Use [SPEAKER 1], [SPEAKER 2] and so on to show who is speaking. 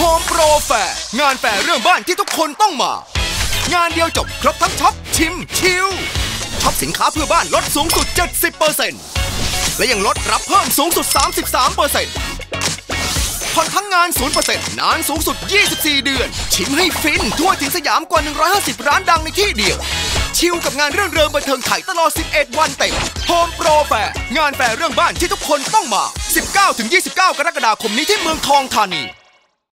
[SPEAKER 1] โฮมโปรแฟร์งานแฟร์เรื่องบ้านที่ทุกคนต้องมา งานเดียวจบครบทั้งช็อปชิม chill ช็อปสินค้าเพื่อบ้านลดสูงสุด 70%และยังลดรับเพิ่มสูงสุด 33%ผ่อนทั้งงาน 0%นานสูงสุด 24 เดือน ชิมให้ฟิน ทั่วถิ่นสยามกว่า 150 ร้านดังในที่เดียว chill กับงานรื่นเริงบันเทิงไทยตลอด 11 วันเต็มโฮมโปรแฟร์งานแฟร์เรื่องบ้านที่ทุกคนต้องมา 19-29 กรกฎาคมนี้ที่เมืองทองธานี